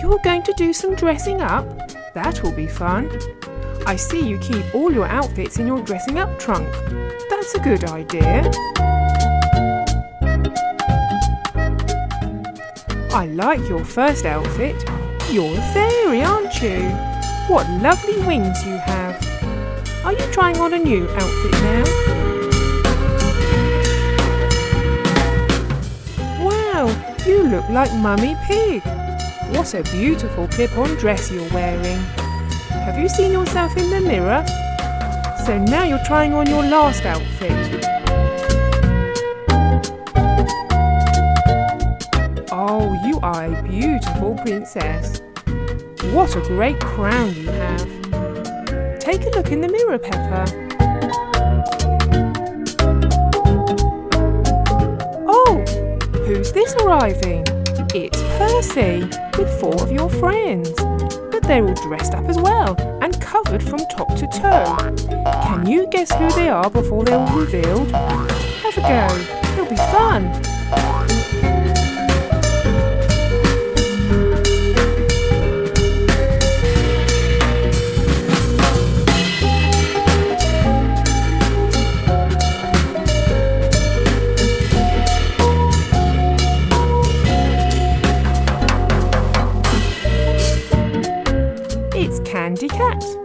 You're going to do some dressing up? That'll be fun. I see you keep all your outfits in your dressing up trunk. That's a good idea. I like your first outfit. You're a fairy, aren't you? What lovely wings you have. Are you trying on a new outfit now? Wow, you look like Mummy Pig. What a beautiful clip-on dress you're wearing. Have you seen yourself in the mirror? So now you're trying on your last outfit. Oh, you are a beautiful princess. What a great crown you have. Take a look in the mirror, Peppa. Oh, who's this arriving? It's with four of your friends. But they're all dressed up as well and covered from top to toe. Can you guess who they are before they're all revealed? Have a go. It'll be fun. It's Candy Cat.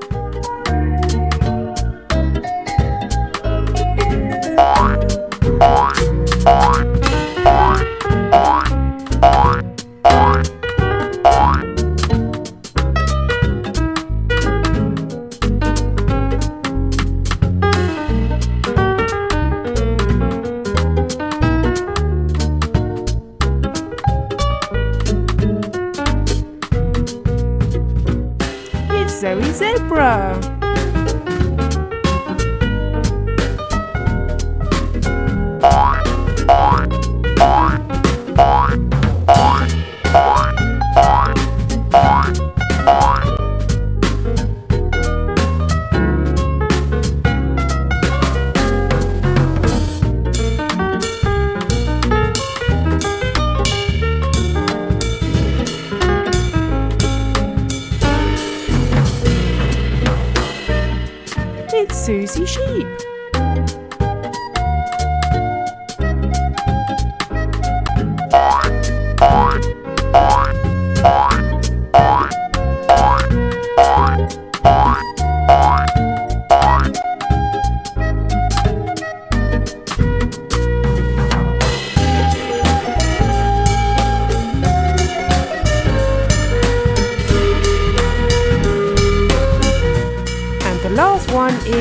Zoe Zebra. And the last one is